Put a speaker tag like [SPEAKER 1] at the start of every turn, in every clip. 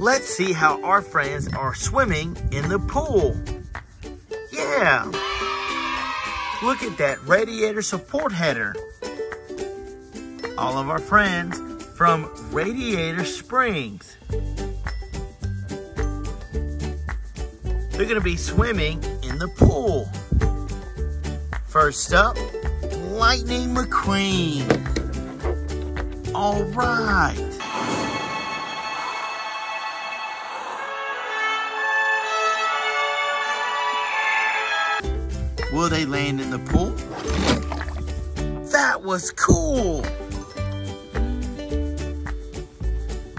[SPEAKER 1] Let's see how our friends are swimming in the pool. Yeah. Look at that radiator support header. All of our friends from Radiator Springs. They're to be swimming in the pool. First up, Lightning McQueen. All right. Will they land in the pool? That was cool.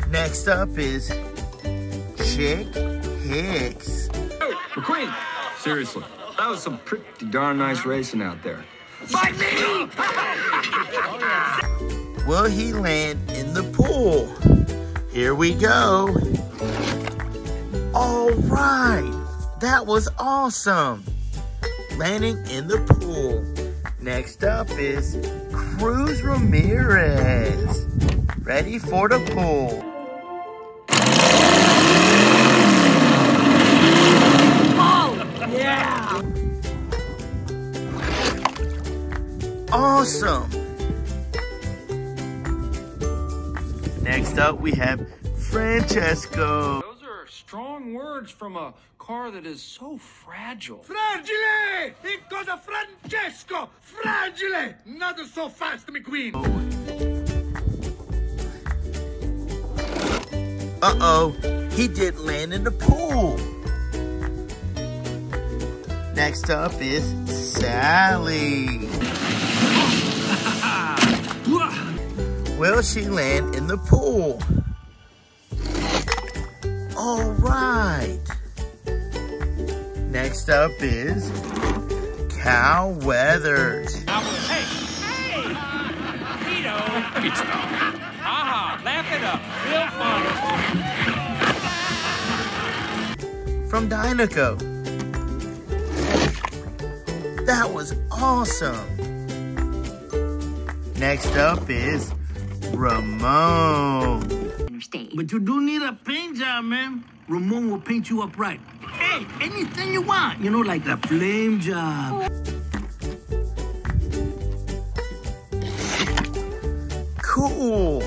[SPEAKER 1] Next up is Chick Hicks.
[SPEAKER 2] Hey, McQueen, seriously, that was some pretty darn nice racing out there. Fight me!
[SPEAKER 1] Will he land in the pool? Here we go. All right, that was awesome. Landing in the pool. Next up is Cruz Ramirez. Ready for the pool. Oh, awesome. Next up, we have Francesco.
[SPEAKER 2] Those strong words from a car that is so fragile.
[SPEAKER 3] Fragile! It goes a Francesco! Fragile! Not so fast, McQueen!
[SPEAKER 1] Uh-oh, he did land in the pool. Next up is Sally. Will she land in the pool? All right. Next up is Cal Weathers.
[SPEAKER 4] Hey, hey! Haha, laugh it up. Real fun.
[SPEAKER 1] from Dinoco. That was awesome. Next up is Ramon.
[SPEAKER 5] But you do need a paint job, man. Ramon will paint you up right. Hey, anything you want. You know, like the flame job.
[SPEAKER 1] Cool.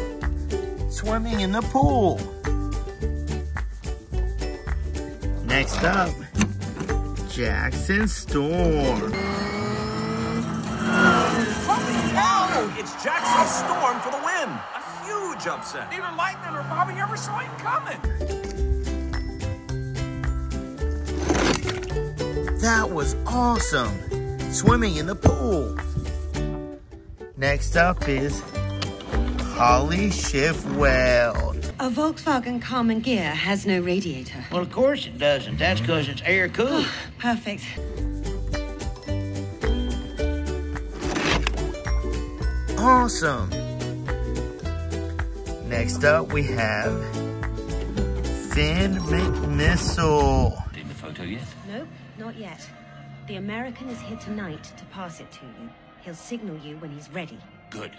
[SPEAKER 1] Swimming in the pool. Next up, Jackson Storm.
[SPEAKER 6] It's Jackson Storm for the win. A huge upset. Neither Lightning or Bobby ever saw it coming.
[SPEAKER 1] That was awesome. Swimming in the pool. Next up is Holley Shiftwell.
[SPEAKER 7] A Volkswagen Karmann Ghia has no radiator.
[SPEAKER 5] Well, of course it doesn't. That's because it's air cooled.
[SPEAKER 7] Oh, perfect.
[SPEAKER 1] Awesome. Next up, we have Finn McMissile.
[SPEAKER 4] Taking the photo yet?
[SPEAKER 7] Nope, not yet. The American is here tonight to pass it to you. He'll signal you when he's ready.
[SPEAKER 4] Good.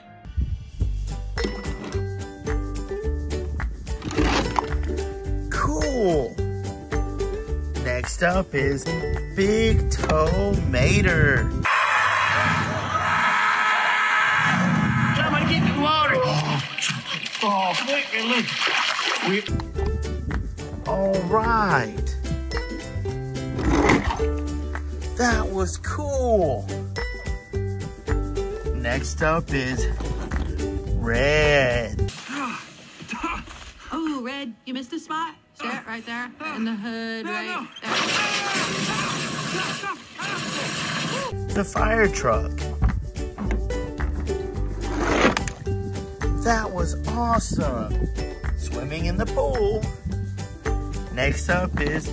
[SPEAKER 1] Cool. Next up is Big Tow Mater.
[SPEAKER 5] Oh, quick, look. We,
[SPEAKER 1] All right. That was cool. Next up is Red.
[SPEAKER 8] Oh, Red, you missed a spot. Start right there in the hood, right there.
[SPEAKER 1] The fire truck. That was awesome. Swimming in the pool. Next up is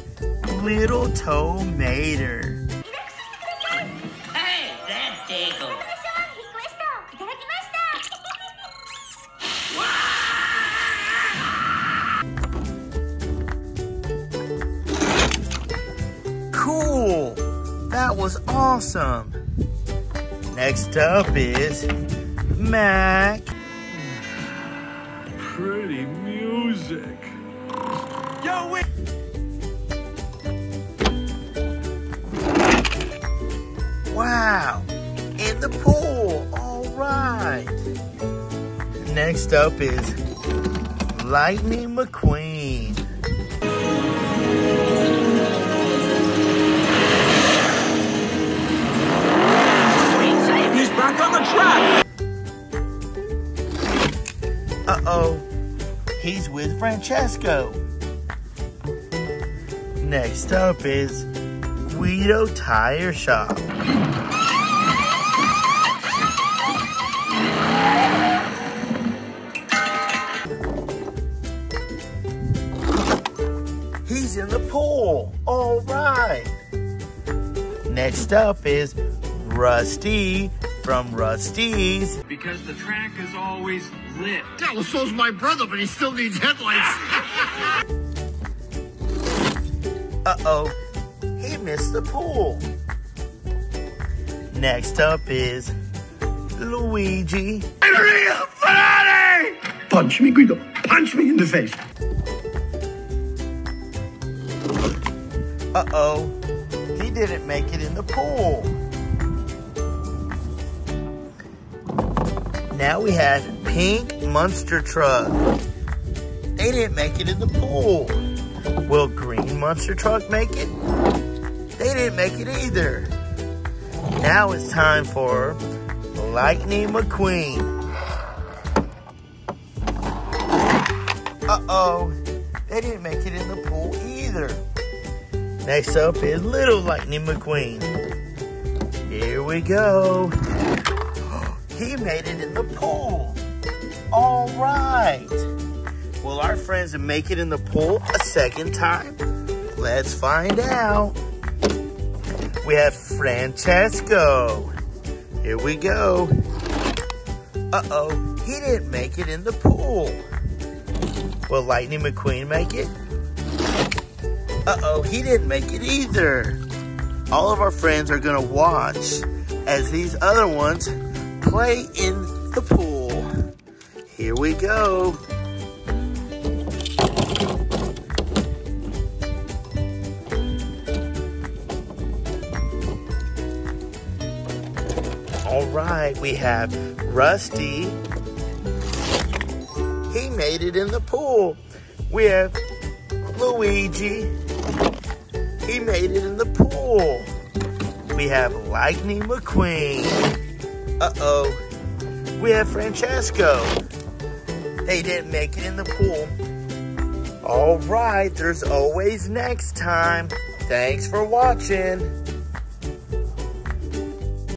[SPEAKER 1] Little Tow Mater.
[SPEAKER 5] hey, that tickle.
[SPEAKER 1] Cool. That was awesome. Next up is Mac.
[SPEAKER 3] Pretty music.
[SPEAKER 6] Yo, wait.
[SPEAKER 1] Wow, in the pool. All right. Next up is Lightning McQueen. With Francesco. Next up is Guido Tire Shop. He's in the pool. All right. Next up is Rusty from Rust-eze.
[SPEAKER 4] Because the track is always lit.
[SPEAKER 5] Yeah, well, so's my brother, but he still needs headlights.
[SPEAKER 1] Uh-oh, he missed the pool. Next up is Luigi.
[SPEAKER 5] Punch me, Guido. Punch me in the face.
[SPEAKER 1] Uh-oh, he didn't make it in the pool. Now we have Pink Monster Truck. They didn't make it in the pool. Will Green Monster Truck make it? They didn't make it either. Now it's time for Lightning McQueen. Uh-oh, they didn't make it in the pool either. Next up is Little Lightning McQueen. Here we go. He made it in the pool. All right. Will our friends make it in the pool a second time? Let's find out. We have Francesco. Here we go. Uh-oh, he didn't make it in the pool. Will Lightning McQueen make it? Uh-oh, he didn't make it either. All of our friends are gonna watch as these other ones play in the pool. Here we go. All right, we have Rusty. He made it in the pool. We have Luigi. He made it in the pool. We have Lightning McQueen. Uh-oh. We have Francesco. They didn't make it in the pool. All right, there's always next time. Thanks for watching.